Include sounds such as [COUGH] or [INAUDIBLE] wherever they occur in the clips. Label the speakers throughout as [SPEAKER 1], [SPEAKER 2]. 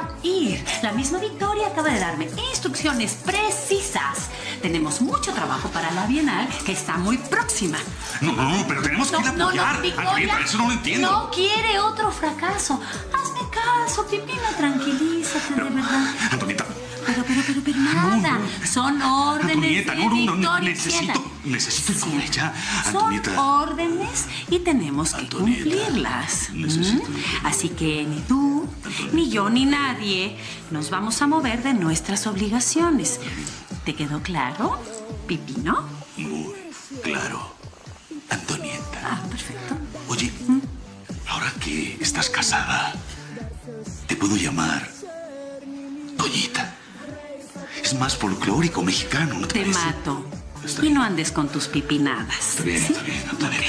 [SPEAKER 1] a ir. La misma Victoria acaba de darme instrucciones precisas. Tenemos mucho trabajo para la Bienal, que está muy próxima.
[SPEAKER 2] No, no, no, pero tenemos que ir a
[SPEAKER 1] No,
[SPEAKER 2] apoyar.
[SPEAKER 1] no, Victoria,
[SPEAKER 2] Antonieta, eso no lo entiendo.
[SPEAKER 1] No quiere otro fracaso. Hazme caso, Pipino, tranquilízate, de verdad.
[SPEAKER 2] Antonieta,
[SPEAKER 1] Pero, pero, pero, nada. Son órdenes
[SPEAKER 2] Antonieta,
[SPEAKER 1] de
[SPEAKER 2] no, no, no,
[SPEAKER 1] Victoria.
[SPEAKER 2] necesito, necesito ir con ella.
[SPEAKER 1] Son
[SPEAKER 2] Antonieta.
[SPEAKER 1] órdenes y tenemos que
[SPEAKER 2] Antonieta,
[SPEAKER 1] cumplirlas. ¿Mm? Así que ni tú, ni yo, ni nadie nos vamos a mover de nuestras obligaciones. ¿Te quedó claro, Pipino?
[SPEAKER 2] Muy claro. Antonieta.
[SPEAKER 1] Ah, perfecto.
[SPEAKER 2] Oye, ahora que estás casada, te puedo llamar. Es más folclórico mexicano, ¿no te,
[SPEAKER 1] Te mato.
[SPEAKER 2] Está
[SPEAKER 1] Y
[SPEAKER 2] bien.
[SPEAKER 1] no andes con tus pipinadas.
[SPEAKER 2] Está bien,
[SPEAKER 1] ¿sí?
[SPEAKER 2] está bien, Antonieta.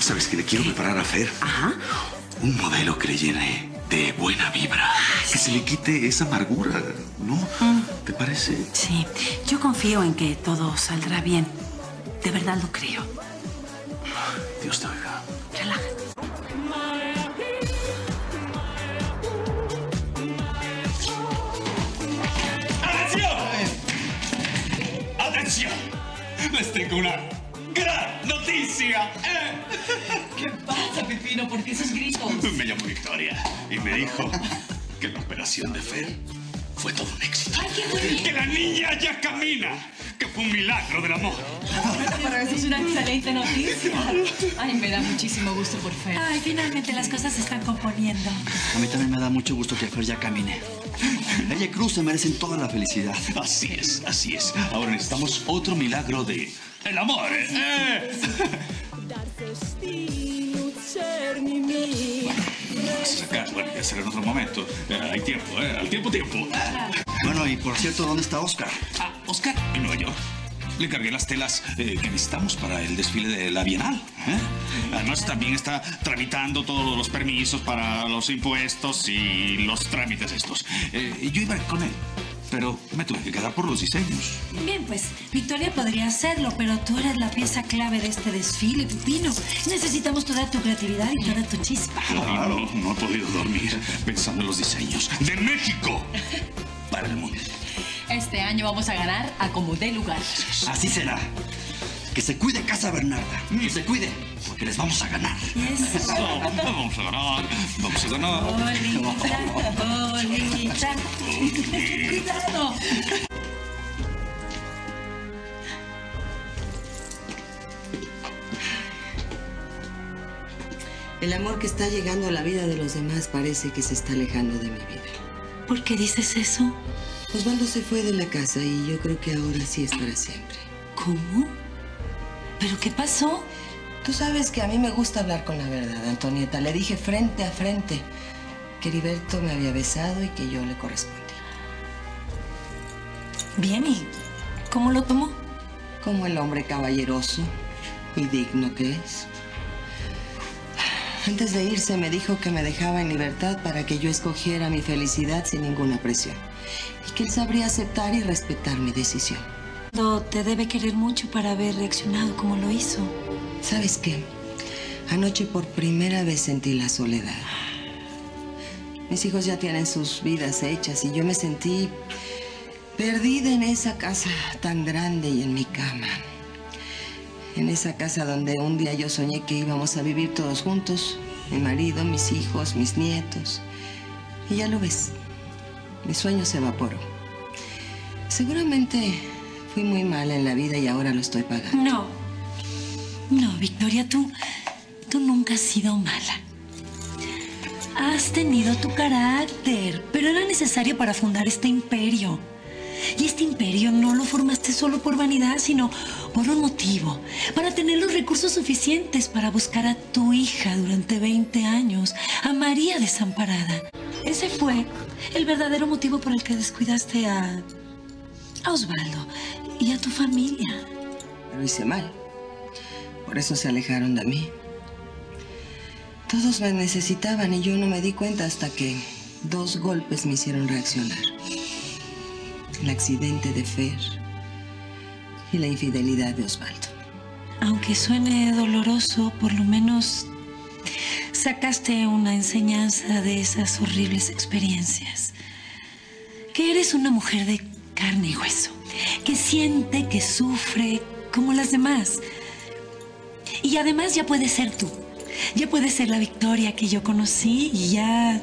[SPEAKER 2] ¿Sabes que le quiero preparar a Fer?
[SPEAKER 1] Ajá.
[SPEAKER 2] Un modelo que le llene de buena vibra. Que se le quite esa amargura, ¿no?
[SPEAKER 1] Mm.
[SPEAKER 2] ¿Te parece?
[SPEAKER 1] Sí, yo confío en que todo saldrá bien. De verdad lo creo.
[SPEAKER 2] Dios te oiga.
[SPEAKER 3] Les tengo una gran noticia. ¿eh?
[SPEAKER 4] ¿Qué pasa, Pepino? ¿Por qué esos gritos?
[SPEAKER 2] Me llamó Victoria y me dijo que la operación de Fer fue todo un éxito.
[SPEAKER 4] Ay, qué.
[SPEAKER 2] Que la niña ya camina. Que fue un milagro del amor.
[SPEAKER 4] Pero eso es una excelente noticia. Ay, me da muchísimo gusto por Fer.
[SPEAKER 5] Ay, finalmente las cosas se están componiendo.
[SPEAKER 6] A mí también me da mucho gusto que Fer ya camine. Ella y Cruz se merecen toda la felicidad.
[SPEAKER 2] Así es, así es. Ahora necesitamos otro milagro de el amor. ¿eh? Será en otro momento. Eh, hay tiempo, ¿eh? Al tiempo, tiempo.
[SPEAKER 6] Bueno, y por cierto, ¿dónde está Oscar?
[SPEAKER 2] Ah, Oscar, en Nueva York. Le cargué las telas eh, que necesitamos para el desfile de la Bienal. ¿eh? Además, también está tramitando todos los permisos para los impuestos y los trámites estos. Eh, yo iba con él, pero me tuve que quedar por los diseños.
[SPEAKER 5] Bien, pues Victoria podría hacerlo, pero tú eres la pieza clave de este desfile, Pipino. Necesitamos toda tu creatividad y toda tu chispa.
[SPEAKER 2] No, no he podido dormir pensando en los diseños de México para el mundo.
[SPEAKER 4] Este año vamos a ganar a como dé lugar.
[SPEAKER 6] Así será. Que se cuide Casa Bernarda. Que se cuide, porque les vamos a ganar.
[SPEAKER 5] Eso. [LAUGHS]
[SPEAKER 2] Vamos a ganar, vamos a ganar.
[SPEAKER 5] Bolita, bolita. Cuidado.
[SPEAKER 7] El amor que está llegando a la vida de los demás parece que se está alejando de mi vida.
[SPEAKER 5] ¿Por qué dices eso?
[SPEAKER 7] Osvaldo se fue de la casa y yo creo que ahora sí es para siempre.
[SPEAKER 5] ¿Cómo? ¿Pero qué pasó?
[SPEAKER 7] Tú sabes que a mí me gusta hablar con la verdad, Antonieta. Le dije frente a frente que Heriberto me había besado y que yo le correspondí.
[SPEAKER 5] Bien, ¿y cómo lo tomó?
[SPEAKER 7] Como el hombre caballeroso y digno que es. Antes de irse me dijo que me dejaba en libertad para que yo escogiera mi felicidad sin ninguna presión. Y que él sabría aceptar y respetar mi decisión.
[SPEAKER 5] No, te debe querer mucho para haber reaccionado como lo hizo.
[SPEAKER 7] ¿Sabes qué? Anoche por primera vez sentí la soledad. Mis hijos ya tienen sus vidas hechas y yo me sentí perdida en esa casa tan grande y en mi cama. En esa casa donde un día yo soñé que íbamos a vivir todos juntos, mi marido, mis hijos, mis nietos. Y ya lo ves, mi sueño se evaporó. Seguramente fui muy mala en la vida y ahora lo estoy pagando.
[SPEAKER 5] No. No, Victoria, tú, tú nunca has sido mala. Has tenido tu carácter, pero era necesario para fundar este imperio. Y este imperio no lo formaste solo por vanidad, sino por un motivo, para tener los recursos suficientes para buscar a tu hija durante 20 años, a María desamparada. Ese fue el verdadero motivo por el que descuidaste a, a Osvaldo y a tu familia.
[SPEAKER 7] Lo hice mal. Por eso se alejaron de mí. Todos me necesitaban y yo no me di cuenta hasta que dos golpes me hicieron reaccionar. El accidente de Fer y la infidelidad de Osvaldo.
[SPEAKER 5] Aunque suene doloroso, por lo menos sacaste una enseñanza de esas horribles experiencias. que eres una mujer de carne y hueso, que siente, que sufre como las demás. Y además ya puedes ser tú, ya puedes ser la Victoria que yo conocí y ya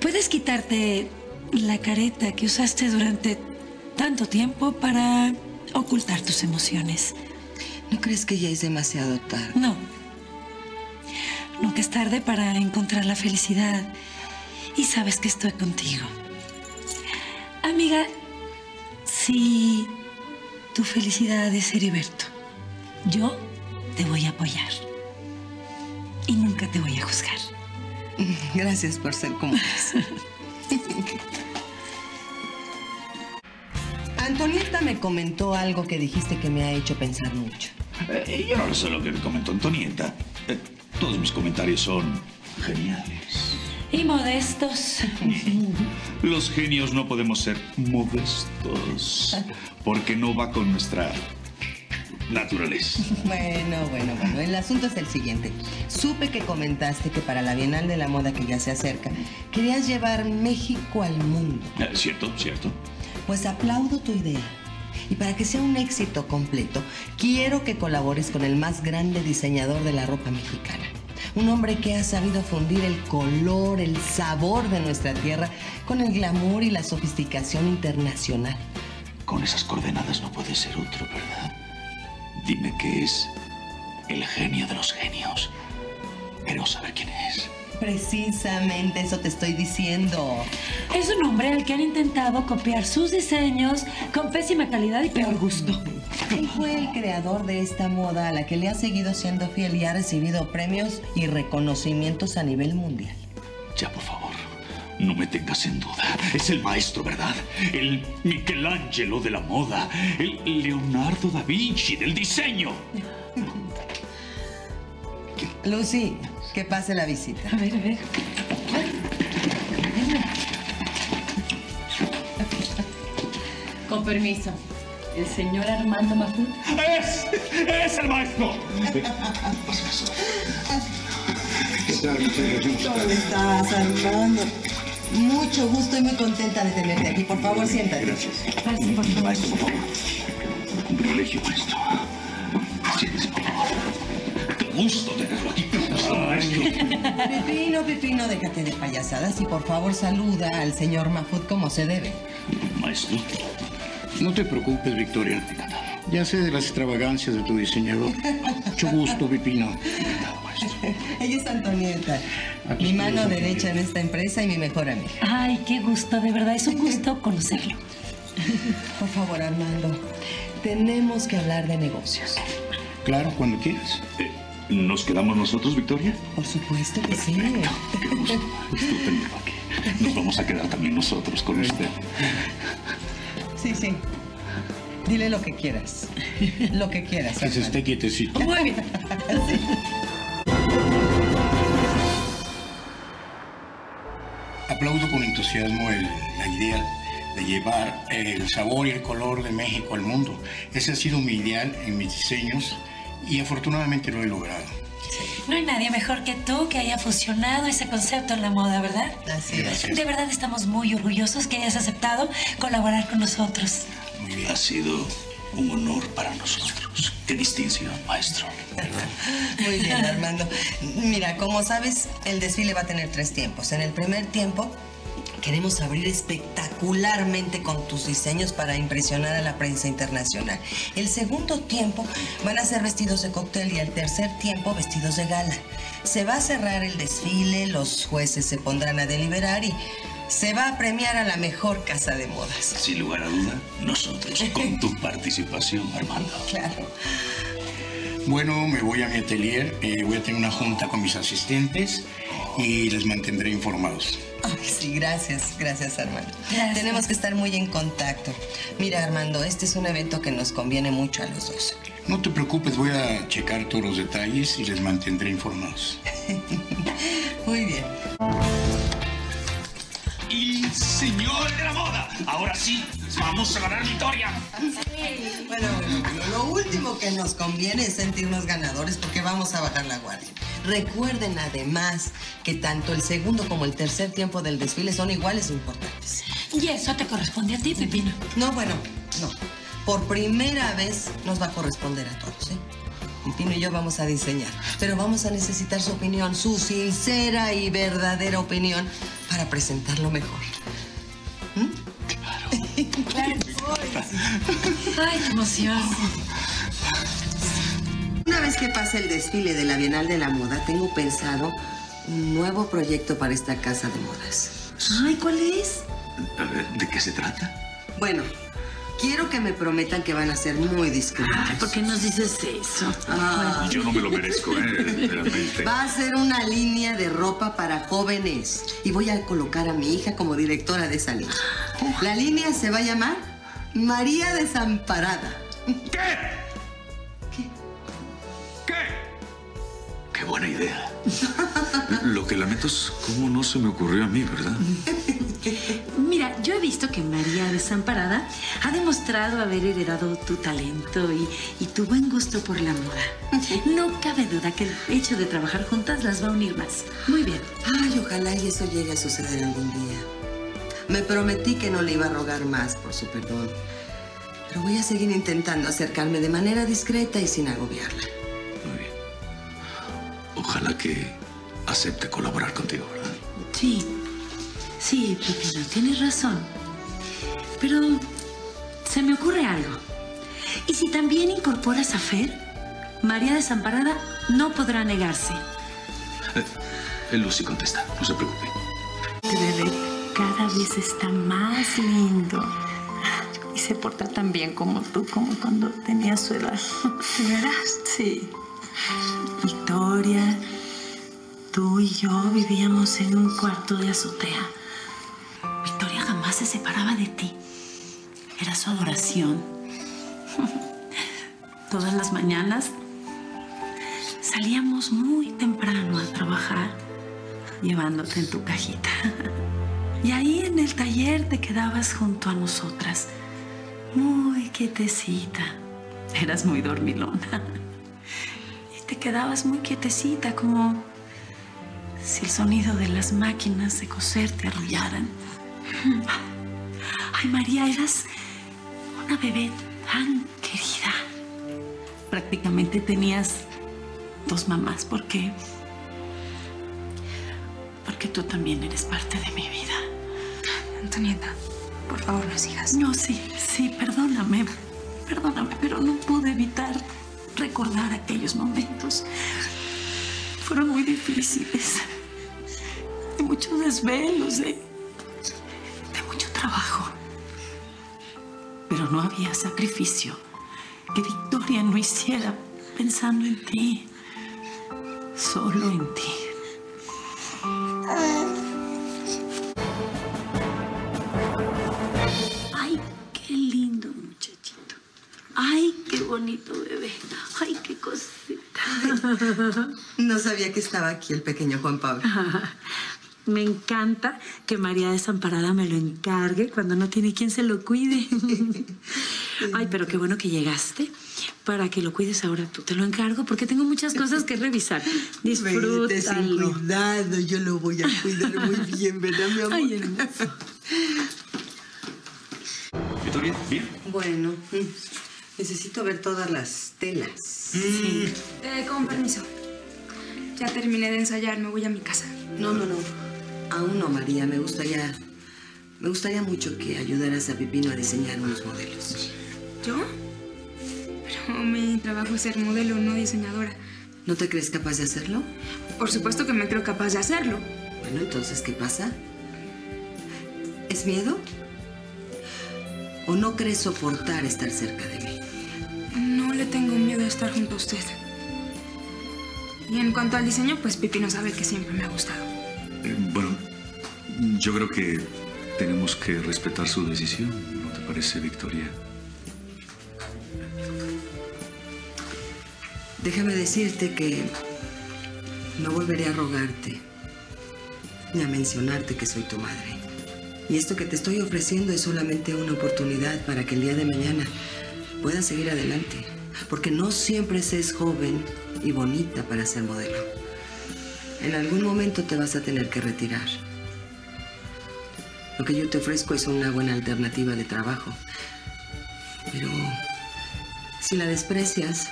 [SPEAKER 5] puedes quitarte la careta que usaste durante tanto tiempo para ocultar tus emociones.
[SPEAKER 7] ¿No crees que ya es demasiado tarde?
[SPEAKER 5] No. Nunca es tarde para encontrar la felicidad. Y sabes que estoy contigo. Amiga, si tu felicidad es Heriberto, yo te voy a apoyar. Nunca te voy a juzgar. [LAUGHS]
[SPEAKER 7] Gracias por ser como eres. [LAUGHS] Antonieta me comentó algo que dijiste que me ha hecho pensar mucho.
[SPEAKER 2] Eh, yo no sé lo que me comentó Antonieta. Eh, todos mis comentarios son geniales.
[SPEAKER 5] Y modestos.
[SPEAKER 2] Los genios no podemos ser modestos porque no va con nuestra naturaleza. [LAUGHS]
[SPEAKER 7] Bueno, bueno, bueno. El asunto es el siguiente. Supe que comentaste que para la Bienal de la Moda que ya se acerca, querías llevar México al mundo.
[SPEAKER 2] Eh, ¿Cierto? ¿Cierto?
[SPEAKER 7] Pues aplaudo tu idea. Y para que sea un éxito completo, quiero que colabores con el más grande diseñador de la ropa mexicana. Un hombre que ha sabido fundir el color, el sabor de nuestra tierra con el glamour y la sofisticación internacional.
[SPEAKER 2] Con esas coordenadas no puede ser otro, ¿verdad? Dime que es el genio de los genios. Queremos saber quién es.
[SPEAKER 7] Precisamente eso te estoy diciendo.
[SPEAKER 5] Es un hombre al que han intentado copiar sus diseños con pésima calidad y peor gusto.
[SPEAKER 7] Él fue el creador de esta moda a la que le ha seguido siendo fiel y ha recibido premios y reconocimientos a nivel mundial.
[SPEAKER 2] Ya, por favor, no me tengas en duda. Es el maestro, ¿verdad? El Michelangelo de la moda. El Leonardo da Vinci del diseño.
[SPEAKER 7] Lucy, que pase la visita.
[SPEAKER 5] A ver, a ver.
[SPEAKER 4] Con permiso. El señor Armando Mafut.
[SPEAKER 2] ¡Es! ¡Es el maestro!
[SPEAKER 7] ¿Cómo estás, Armando? Mucho gusto y muy contenta de tenerte aquí. Por favor, siéntate.
[SPEAKER 2] Gracias.
[SPEAKER 5] Pasen, por favor.
[SPEAKER 2] Maestro, por favor. Un privilegio, maestro. Siéntese, por favor. Qué gusto tenerlo aquí. Maestro.
[SPEAKER 7] Pepino, Pepino, déjate de payasadas y por favor saluda al señor Mahfoud como se debe.
[SPEAKER 2] Maestro.
[SPEAKER 8] No te preocupes, Victoria. Ya sé de las extravagancias de tu diseñador. Mucho gusto, Pipino. [LAUGHS]
[SPEAKER 7] Ella es Antonieta, mi mano derecha en esta empresa y mi mejor amiga.
[SPEAKER 5] Ay, qué gusto, de verdad, es un gusto [LAUGHS] conocerlo.
[SPEAKER 7] Por favor, Armando, tenemos que hablar de negocios.
[SPEAKER 8] Claro, cuando quieras.
[SPEAKER 2] Eh, ¿Nos quedamos nosotros, Victoria?
[SPEAKER 7] Por supuesto que sí.
[SPEAKER 2] Qué gusto. Aquí. Nos vamos a quedar también nosotros con usted.
[SPEAKER 7] Sí, sí. Dile lo que quieras. Lo que quieras.
[SPEAKER 8] Que se esté quietecito.
[SPEAKER 5] Muy bien.
[SPEAKER 8] Aplaudo con entusiasmo el- la idea de llevar el sabor y el color de México al mundo. Ese ha sido mi ideal en mis diseños y afortunadamente lo he logrado.
[SPEAKER 5] No hay nadie mejor que tú que haya fusionado ese concepto en la moda, ¿verdad?
[SPEAKER 7] Así es.
[SPEAKER 5] De verdad estamos muy orgullosos que hayas aceptado colaborar con nosotros.
[SPEAKER 8] Muy bien.
[SPEAKER 2] Ha sido un honor para nosotros. Qué distinción, maestro.
[SPEAKER 7] Muy bien, Armando. Mira, como sabes, el desfile va a tener tres tiempos. En el primer tiempo, queremos abrir espectacularmente con tus diseños para impresionar a la prensa internacional. El segundo tiempo van a ser vestidos de cóctel y el tercer tiempo vestidos de gala. Se va a cerrar el desfile, los jueces se pondrán a deliberar y se va a premiar a la mejor casa de modas.
[SPEAKER 2] Sin lugar a duda, nosotros, con tu [LAUGHS] participación, Armando.
[SPEAKER 7] Claro.
[SPEAKER 8] Bueno, me voy a mi atelier, eh, voy a tener una junta con mis asistentes y les mantendré informados.
[SPEAKER 7] Ay, sí, gracias, gracias Armando.
[SPEAKER 5] Gracias.
[SPEAKER 7] Tenemos que estar muy en contacto. Mira Armando, este es un evento que nos conviene mucho a los dos.
[SPEAKER 8] No te preocupes, voy a checar todos los detalles y les mantendré informados. [LAUGHS]
[SPEAKER 7] Muy bien.
[SPEAKER 2] Y señor de la moda, ahora sí, vamos a ganar victoria.
[SPEAKER 7] Bueno, bueno, bueno, lo último que nos conviene es sentirnos ganadores porque vamos a bajar la guardia. Recuerden además que tanto el segundo como el tercer tiempo del desfile son iguales de importantes.
[SPEAKER 9] Y eso te corresponde a ti, Pepino.
[SPEAKER 7] No, bueno, no. Por primera vez nos va a corresponder a todos, ¿eh? Pipino y yo vamos a diseñar, pero vamos a necesitar su opinión, su sincera y verdadera opinión para presentarlo mejor. [LAUGHS]
[SPEAKER 9] Ay, qué emoción.
[SPEAKER 7] Una vez que pase el desfile de la Bienal de la Moda, tengo pensado un nuevo proyecto para esta casa de modas.
[SPEAKER 9] Ay, ¿cuál es?
[SPEAKER 2] A ver, ¿de qué se trata?
[SPEAKER 7] Bueno, quiero que me prometan que van a ser muy discretos.
[SPEAKER 9] Ay, ¿por qué nos dices eso?
[SPEAKER 7] Ah,
[SPEAKER 2] Yo no me lo merezco, ¿eh? Realmente.
[SPEAKER 7] va a ser una línea de ropa para jóvenes y voy a colocar a mi hija como directora de esa línea. La línea se va a llamar María Desamparada.
[SPEAKER 2] ¿Qué? ¿Qué? Qué buena idea. Lo que lamento es cómo no se me ocurrió a mí, ¿verdad? [LAUGHS]
[SPEAKER 9] Mira, yo he visto que María Desamparada ha demostrado haber heredado tu talento y, y tu buen gusto por la moda. No cabe duda que el hecho de trabajar juntas las va a unir más. Muy bien.
[SPEAKER 7] Ay, ojalá y eso llegue a suceder algún día. Me prometí que no le iba a rogar más por su perdón. Pero voy a seguir intentando acercarme de manera discreta y sin agobiarla.
[SPEAKER 2] Muy bien. Ojalá que acepte colaborar contigo, ¿verdad?
[SPEAKER 9] Sí, sí, Pepino, tienes razón. Pero se me ocurre algo. ¿Y si también incorporas a Fer? María Desamparada no podrá negarse.
[SPEAKER 2] Eh, Lucy contesta, no se preocupe.
[SPEAKER 5] Tu bebé cada vez está más lindo. Y se porta tan bien como tú, como cuando tenía su edad. ¿De veras? Sí. Victoria, tú y yo vivíamos en un cuarto de azotea. De ti. Era su adoración. Todas las mañanas salíamos muy temprano a trabajar, llevándote en tu cajita. Y ahí en el taller te quedabas junto a nosotras, muy quietecita. Eras muy dormilona. Y te quedabas muy quietecita, como si el sonido de las máquinas de coser te arrullaran. Ay, María, eras una bebé tan querida. Prácticamente tenías dos mamás, porque porque tú también eres parte de mi vida.
[SPEAKER 4] Antonieta, por favor, no sigas.
[SPEAKER 5] No, sí, sí, perdóname, perdóname, pero no pude evitar recordar aquellos momentos. Fueron muy difíciles, de muchos desvelos, de, de No había sacrificio que Victoria no hiciera pensando en ti, solo en ti. Ay, qué lindo muchachito. Ay, qué bonito bebé. Ay, qué cosita. [LAUGHS]
[SPEAKER 7] No sabía que estaba aquí el pequeño Juan Pablo. [LAUGHS]
[SPEAKER 5] Me encanta que María Desamparada me lo encargue cuando no tiene quien se lo cuide. [LAUGHS] Ay, pero qué bueno que llegaste para que lo cuides ahora tú. Te lo encargo porque tengo muchas cosas que revisar. [LAUGHS] Disfrútalo.
[SPEAKER 7] cuidado, yo lo voy a cuidar muy bien, ¿verdad, mi amor?
[SPEAKER 5] Ay, hermoso.
[SPEAKER 2] Victoria, bien.
[SPEAKER 7] Bueno, mm, necesito ver todas las telas.
[SPEAKER 4] Eh, con permiso. Ya terminé de ensayar, me voy a mi casa.
[SPEAKER 7] No, no, no. Aún no, María. Me gustaría. Me gustaría mucho que ayudaras a Pipino a diseñar unos modelos.
[SPEAKER 4] ¿Yo? Pero mi trabajo es ser modelo, no diseñadora.
[SPEAKER 7] ¿No te crees capaz de hacerlo?
[SPEAKER 4] Por supuesto que me creo capaz de hacerlo.
[SPEAKER 7] Bueno, entonces, ¿qué pasa? ¿Es miedo? ¿O no crees soportar estar cerca de mí?
[SPEAKER 4] No le tengo miedo a estar junto a usted. Y en cuanto al diseño, pues Pipino sabe que siempre me ha gustado.
[SPEAKER 2] Eh, bueno, yo creo que tenemos que respetar su decisión, ¿no te parece, Victoria?
[SPEAKER 7] Déjame decirte que no volveré a rogarte ni a mencionarte que soy tu madre. Y esto que te estoy ofreciendo es solamente una oportunidad para que el día de mañana puedas seguir adelante. Porque no siempre se es joven y bonita para ser modelo. En algún momento te vas a tener que retirar. Lo que yo te ofrezco es una buena alternativa de trabajo. Pero si la desprecias,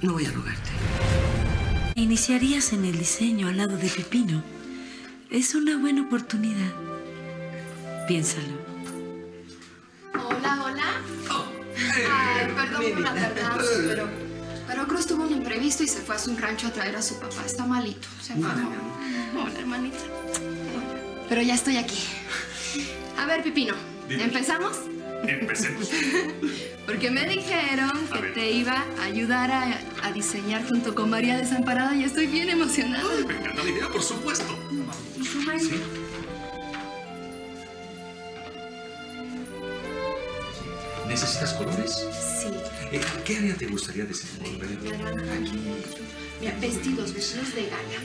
[SPEAKER 7] no voy a rogarte.
[SPEAKER 5] Iniciarías en el diseño al lado de Pepino. Es una buena oportunidad. Piénsalo.
[SPEAKER 10] Hola, hola. Ay, perdón por la tardanza, [LAUGHS] pero, pero Cruz tuvo un imprevisto y se fue a su rancho a traer a su papá. Está malito. Se enfermó. Hola, hermanita. Pero ya estoy aquí. A ver, Pipino,
[SPEAKER 2] Dime.
[SPEAKER 10] ¿empezamos?
[SPEAKER 2] Empecemos. [LAUGHS]
[SPEAKER 10] Porque me dijeron que te iba a ayudar a, a diseñar junto con María Desamparada y estoy bien emocionada.
[SPEAKER 2] Me encanta la idea, por supuesto. Sí. ¿Necesitas colores?
[SPEAKER 10] Sí.
[SPEAKER 2] Eh, ¿Qué área te gustaría desenvolver?
[SPEAKER 10] Mira, vestidos, vestidos de gala.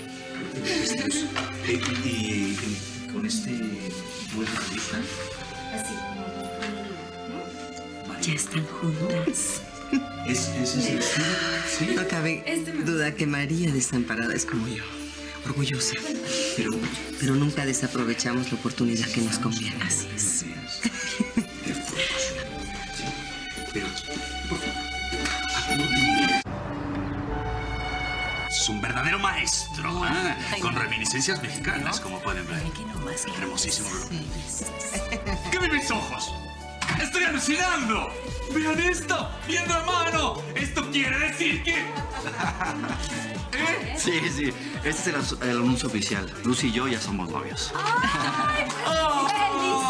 [SPEAKER 2] Vestidos. Eh, y, y con este duelo de lista,
[SPEAKER 10] Así.
[SPEAKER 5] Ya están juntas. [LAUGHS]
[SPEAKER 2] ¿es, es ese vestido? Sí.
[SPEAKER 7] No cabe duda que María Desamparada es como yo. Orgullosa.
[SPEAKER 2] Pero,
[SPEAKER 7] Pero nunca desaprovechamos la oportunidad que nos conviene.
[SPEAKER 5] Así es.
[SPEAKER 2] Maestro, ¿eh? con reminiscencias mexicanas, como pueden ver. Hermosísimo. ¿Qué ven mis ojos? ¡Estoy alucinando! ¡Vean esto! ¡Viendo a mano! Esto quiere decir que... [LAUGHS] ¿Eh?
[SPEAKER 6] Sí, sí. Este es el, anuncio oficial. Lucy y yo ya somos novios. [LAUGHS]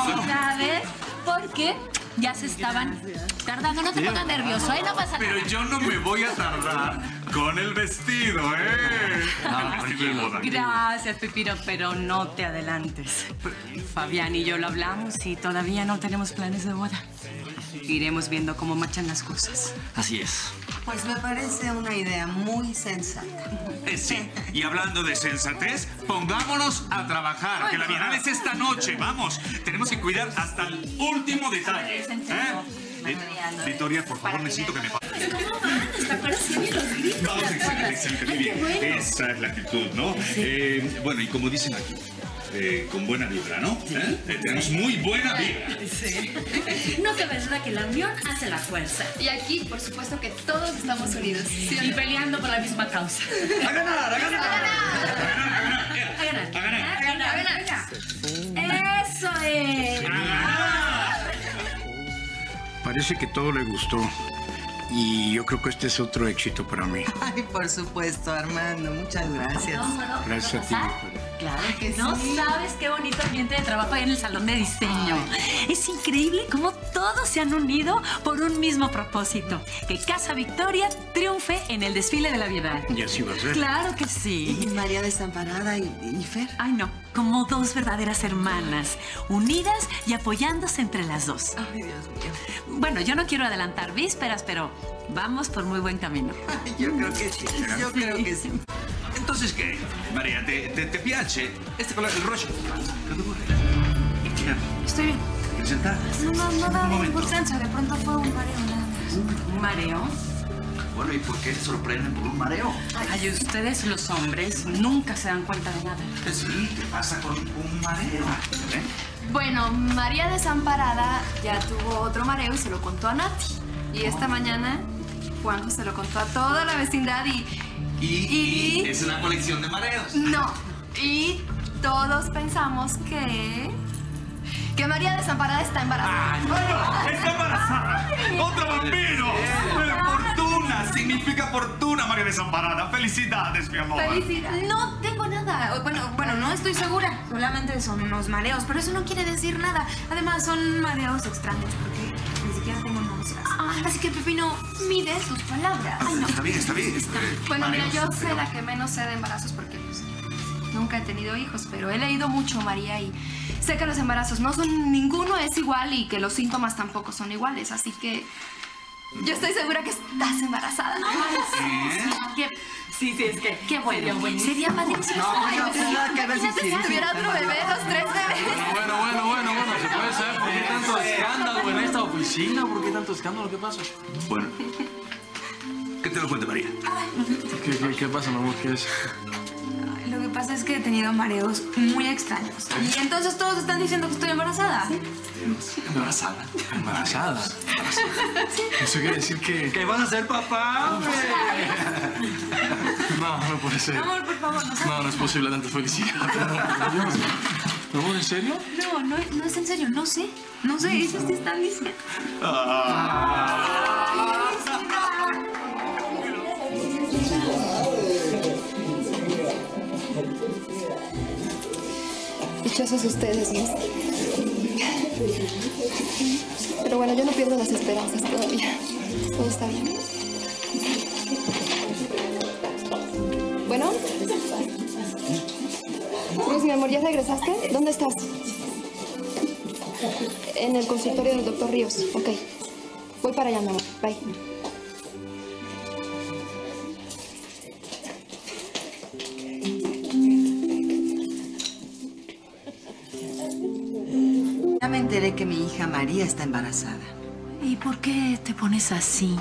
[SPEAKER 11] Felicidades, porque ya se estaban tardando. No te pongas nervioso, ¿eh? No pasa nada.
[SPEAKER 2] Pero yo no me voy a tardar con el vestido, ¿eh?
[SPEAKER 6] No,
[SPEAKER 2] el vestido de boda.
[SPEAKER 12] Gracias, Pepino, pero no te adelantes. Fabián y yo lo hablamos y todavía no tenemos planes de boda. Iremos viendo cómo marchan las cosas.
[SPEAKER 6] Así es.
[SPEAKER 7] Pues me parece una idea muy sensata.
[SPEAKER 2] Eh, sí, y hablando de sensatez, pongámonos a trabajar, que la Bienal es esta noche, vamos. Tenemos que cuidar hasta el último detalle. ¿eh? Eh, Victoria, por favor, necesito que me... Vamos, excelente, excelente, muy bien. Esa es la actitud, ¿no? Eh, bueno, y como dicen aquí, eh, con buena vibra, ¿no? ¿Eh? Eh, tenemos muy buena vibra.
[SPEAKER 11] No te ves que la unión hace la fuerza.
[SPEAKER 10] Y aquí, por supuesto que todos estamos unidos. ¿sí
[SPEAKER 11] Y peleando por la misma causa.
[SPEAKER 2] ¡A ganar, a ganar!
[SPEAKER 11] A ganar.
[SPEAKER 2] ¡A ganar!
[SPEAKER 11] A ganar. A ganar. Eso es.
[SPEAKER 8] Parece que todo le gustó. Y yo creo que este es otro éxito para mí. [LAUGHS]
[SPEAKER 7] Ay, por supuesto, Armando. Muchas gracias.
[SPEAKER 8] Gracias a ti.
[SPEAKER 5] Claro que No sabes qué bonito ambiente de trabajo hay en el salón de diseño. Es increíble cómo todos se han unido por un mismo propósito. Que Casa Victoria triunfe en el desfile de la Bienal.
[SPEAKER 8] Y así va a ser.
[SPEAKER 5] Claro que
[SPEAKER 7] Y
[SPEAKER 5] sí.
[SPEAKER 7] María Desamparada y, y Fer.
[SPEAKER 5] Ay, no. Como dos verdaderas hermanas, unidas y apoyándose entre las dos.
[SPEAKER 7] Ay, Dios mío.
[SPEAKER 5] Bueno, yo no quiero adelantar vísperas, pero vamos por muy buen camino. [LAUGHS]
[SPEAKER 7] Ay, yo creo que sí. Yo creo que sí.
[SPEAKER 2] Entonces, ¿qué? María, ¿te, te, te piace este color, el rojo? ¿Qué te ocurre?
[SPEAKER 4] Estoy bien.
[SPEAKER 2] ¿quieres sentar?
[SPEAKER 4] No, no, no
[SPEAKER 2] momento.
[SPEAKER 4] importancia. De pronto fue un mareo nada más.
[SPEAKER 12] ¿Un mareo?
[SPEAKER 6] Bueno, ¿y por qué se sorprenden por un mareo?
[SPEAKER 12] Ay, ustedes los hombres nunca se dan cuenta de nada.
[SPEAKER 2] Sí, ¿qué pasa con un mareo? ¿Eh?
[SPEAKER 10] Bueno, María Desamparada ya tuvo otro mareo y se lo contó a Nati. Y esta mañana Juanjo se lo contó a toda la vecindad y...
[SPEAKER 2] Y,
[SPEAKER 10] Y-
[SPEAKER 2] y es una colección de mareos.
[SPEAKER 10] No. Y todos pensamos que... Que María Desamparada está embarazada.
[SPEAKER 2] ¡Ay, no! ¡Está embarazada! ¡Otro bambino! ¡Fortuna! Significa fortuna, María Desamparada. ¡Felicidades, mi amor!
[SPEAKER 10] Felicidad.
[SPEAKER 4] No tengo nada. Bueno, bueno, no estoy segura. Solamente son unos mareos, pero eso no quiere decir nada. Además, son mareos extraños porque ni siquiera tengo náuseas. Así que, Pepino, mide sus palabras. Ay, no.
[SPEAKER 2] Está bien, está bien. está bien.
[SPEAKER 10] Bueno, mira, yo soy
[SPEAKER 2] pero-
[SPEAKER 10] la que menos sé de embarazos porque pues, nunca he tenido hijos, pero he leído mucho, María, y sé que los embarazos no son, ninguno es igual y que los síntomas tampoco son iguales, así que yo estoy segura que estás embarazada.
[SPEAKER 5] Qué- Sí, sí, es que qué bueno. Sería padrísimo.
[SPEAKER 10] Ay, Imagínate si tuviera otro bebé, dos, tres bebés.
[SPEAKER 13] Bueno, bueno, bueno, bueno, se puede saber por qué tanto escándalo en esta oficina, por qué tanto escándalo, ¿qué pasa?
[SPEAKER 2] Bueno. ¿Qué te lo cuente, María?
[SPEAKER 13] ¿Qué, qué, qué pasa, mi amor? ¿Qué es?
[SPEAKER 4] Lo que pasa es que he tenido mareos muy extraños. Y entonces todos están diciendo que estoy embarazada.
[SPEAKER 13] Embarazada. Embarazada. [LAUGHS] Eso quiere decir que.
[SPEAKER 6] ¡Que vas a ser papá, hombre!
[SPEAKER 13] No, no puede ser.
[SPEAKER 4] Amor, por favor, no
[SPEAKER 13] No, no es posible tanta felicidad. [LAUGHS] ¿No, amor, en serio?
[SPEAKER 4] No, no, no es en serio, no sé. No sé, ellos te están diciendo.
[SPEAKER 10] Dichosos ustedes, ¿no? Pero bueno, yo no pierdo las esperanzas todavía. Todo está bien. Bueno. Cruz, mi amor, ¿ya regresaste? ¿Dónde estás? En el consultorio del doctor Ríos. Ok. Voy para allá, mi amor. Bye.
[SPEAKER 7] Hija María está embarazada.
[SPEAKER 5] ¿Y por qué te pones así?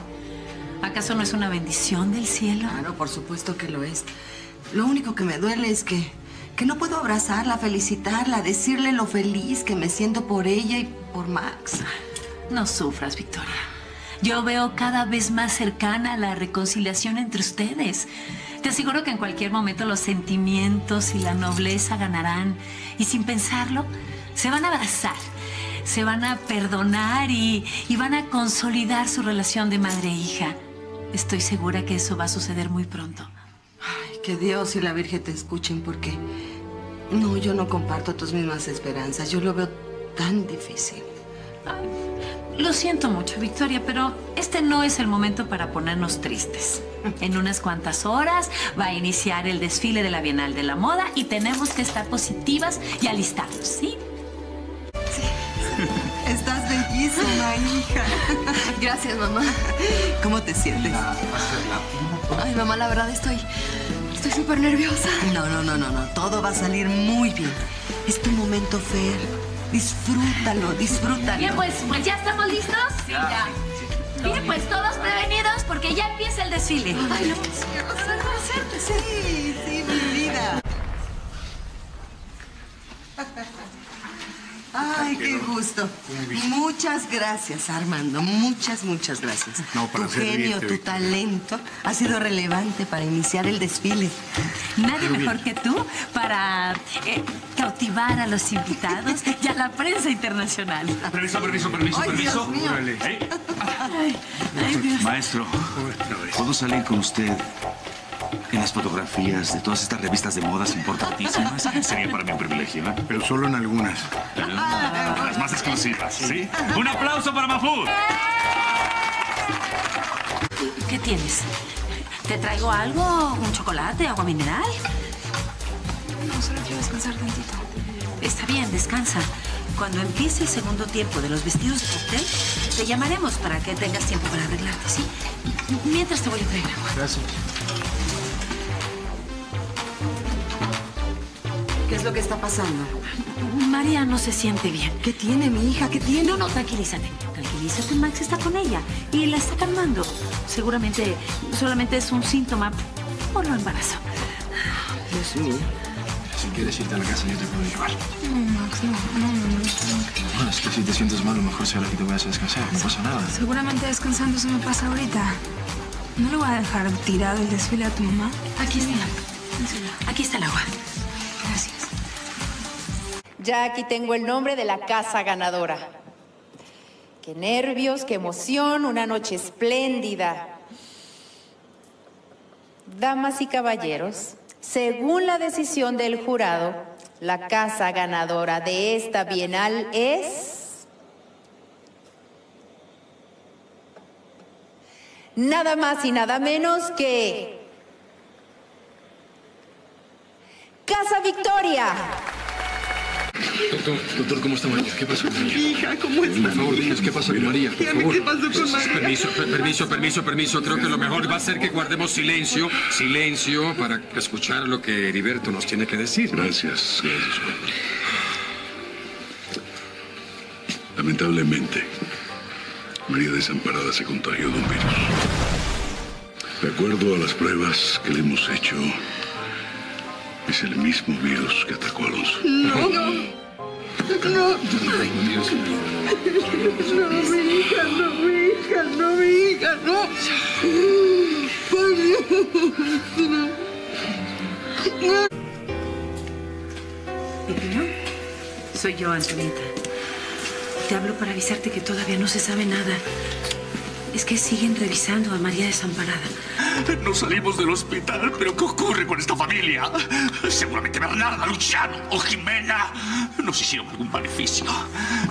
[SPEAKER 5] ¿Acaso no es una bendición del cielo?
[SPEAKER 7] Claro, por supuesto que lo es. Lo único que me duele es que, que no puedo abrazarla, felicitarla, decirle lo feliz que me siento por ella y por Max.
[SPEAKER 5] No sufras, Victoria. Yo veo cada vez más cercana la reconciliación entre ustedes. Te aseguro que en cualquier momento los sentimientos y la nobleza ganarán. Y sin pensarlo, se van a abrazar, se van a perdonar y, y van a consolidar su relación de madre e hija. Estoy segura que eso va a suceder muy pronto.
[SPEAKER 7] Ay, que Dios y la Virgen te escuchen porque... No, yo no comparto tus mismas esperanzas. Yo lo veo tan difícil.
[SPEAKER 5] Lo siento mucho, Victoria, pero este no es el momento para ponernos tristes. En unas cuantas horas va a iniciar el desfile de la Bienal de la Moda y tenemos que estar positivas y alistarnos, ¿sí?
[SPEAKER 7] Hija.
[SPEAKER 10] Gracias, mamá.
[SPEAKER 7] ¿Cómo te sientes?
[SPEAKER 10] Ay, mamá, la verdad estoy. Estoy súper nerviosa.
[SPEAKER 7] No, no, no, no, no. Todo va a salir muy bien. Es tu momento, Fer. Disfrútalo, disfrútalo.
[SPEAKER 14] Bien, pues, pues ya estamos listos. Sí, ya. Bien, pues todos prevenidos porque ya empieza el desfile.
[SPEAKER 7] Ay, no, Sí, sí, mi vida. Ay, qué gusto. Muchas gracias, Armando. Muchas, muchas gracias.
[SPEAKER 8] No, para
[SPEAKER 7] tu genio, tu talento ha sido relevante para iniciar el desfile.
[SPEAKER 5] Nadie mejor que tú para eh, cautivar a los invitados y a la prensa internacional.
[SPEAKER 2] Permiso, permiso, permiso,
[SPEAKER 7] Ay,
[SPEAKER 2] permiso.
[SPEAKER 7] Dios mío.
[SPEAKER 2] Órale. Ey,
[SPEAKER 5] Ay, ay, Dios.
[SPEAKER 2] Maestro, ¿puedo salir con usted en las fotografías de todas estas revistas de modas importantísimas? Sería para mí un privilegio, ¿eh?
[SPEAKER 8] Pero solo en algunas.
[SPEAKER 2] Las más exclusivas, ¿sí? ¡Un aplauso para Mafud!
[SPEAKER 5] ¿Qué tienes? ¿Te traigo algo? ¿Un chocolate? ¿Agua mineral?
[SPEAKER 4] No, solo quiero descansar tantito.
[SPEAKER 5] Está bien, descansa. Cuando empiece el segundo tiempo de los vestidos de hotel, te llamaremos para que tengas tiempo para arreglarte, ¿sí? Mientras te voy a traer agua.
[SPEAKER 13] Gracias.
[SPEAKER 7] ¿Qué es lo que está pasando?
[SPEAKER 5] María no se siente bien.
[SPEAKER 7] ¿Qué tiene mi hija? ¿Qué tiene?
[SPEAKER 5] No, no, tranquilízate. Tranquilízate, Max está con ella y la está calmando. Seguramente solamente es un síntoma por lo embarazo.
[SPEAKER 7] Dios mío.
[SPEAKER 13] Si quieres irte a la casa, yo te puedo llevar.
[SPEAKER 4] No, Max, no, no, no, no.
[SPEAKER 13] Bueno, es que si te sientes mal, lo mejor será que te vayas a descansar. No pasa nada.
[SPEAKER 4] Seguramente descansando se me pasa ahorita. ¿No le voy a dejar tirado el desfile a tu mamá?
[SPEAKER 5] Aquí está. Aquí está el agua.
[SPEAKER 15] Ya aquí tengo el nombre de la casa ganadora. Qué nervios, qué emoción, una noche espléndida. Damas y caballeros, según la decisión del jurado, la casa ganadora de esta bienal es... Nada más y nada menos que... Casa Victoria.
[SPEAKER 13] Doctor, doctor, ¿cómo está María? ¿Qué pasó con María?
[SPEAKER 7] Hija, ¿cómo está?
[SPEAKER 13] Por favor, dinos qué pasa con María, por favor.
[SPEAKER 7] qué pasó con María.
[SPEAKER 13] Permiso, per- permiso, permiso, permiso. Creo que lo mejor va a ser que guardemos silencio, silencio, para escuchar lo que Heriberto nos tiene que decir.
[SPEAKER 16] Gracias, gracias. Lamentablemente, María Desamparada se contagió de un virus. De acuerdo a las pruebas que le hemos hecho, Es el mismo virus que atacó a Alonso.
[SPEAKER 7] No, no. No.
[SPEAKER 16] Dios mío.
[SPEAKER 7] No, mi hija, no, mi hija, no, mi hija, no. Por Dios, no. No.
[SPEAKER 5] ¿Pepino? Soy yo, Antonieta. Te hablo para avisarte que todavía no se sabe nada. Es que siguen revisando a María Desamparada.
[SPEAKER 2] No salimos del hospital, pero ¿qué ocurre con esta familia? Seguramente Bernarda, Luciano o Jimena nos hicieron algún beneficio.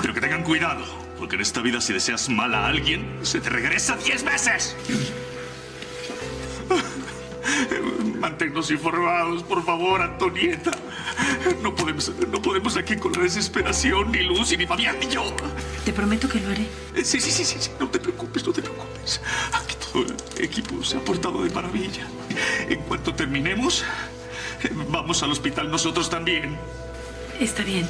[SPEAKER 2] Pero que tengan cuidado, porque en esta vida si deseas mal a alguien, se te regresa diez veces. Manténnos informados, por favor, Antonieta. No podemos, no podemos aquí con la desesperación, ni Lucy, ni Fabián, ni yo.
[SPEAKER 5] Te prometo que lo haré.
[SPEAKER 2] Sí, sí, sí, sí, sí, no te preocupes, no te preocupes. El equipo se ha portado de maravilla. En cuanto terminemos, vamos al hospital nosotros también.
[SPEAKER 5] Está bien.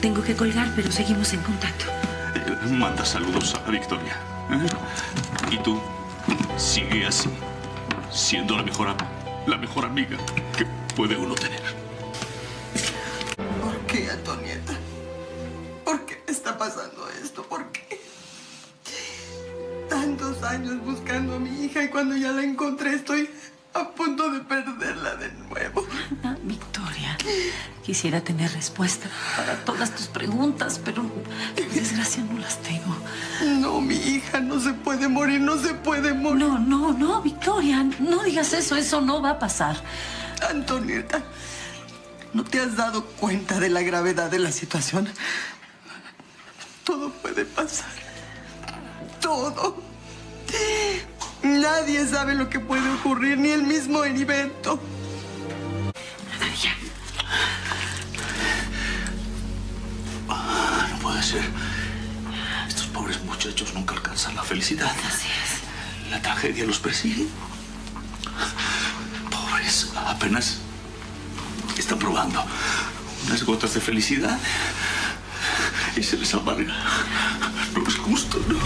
[SPEAKER 5] Tengo que colgar, pero seguimos en contacto.
[SPEAKER 2] Eh, Manda saludos a Victoria. ¿eh? Y tú, sigue así, siendo la mejor, la mejor amiga que puede uno tener.
[SPEAKER 7] Cuando ya la encontré estoy a punto de perderla de nuevo.
[SPEAKER 5] Ah, Victoria, quisiera tener respuesta para todas tus preguntas, pero por desgracia no las tengo.
[SPEAKER 7] No, mi hija no se puede morir, no se puede morir.
[SPEAKER 5] No, no, no, Victoria, no digas eso, eso no va a pasar.
[SPEAKER 7] Antonieta, ¿no te has dado cuenta de la gravedad de la situación? Todo puede pasar. Todo. Nadie sabe lo que puede ocurrir, ni el mismo Heriberto.
[SPEAKER 2] Ah, no puede ser. Estos pobres muchachos nunca alcanzan la felicidad. Así es. La tragedia los persigue. Pobres, apenas están probando unas gotas de felicidad y se les amarga. No es justo, ¿no?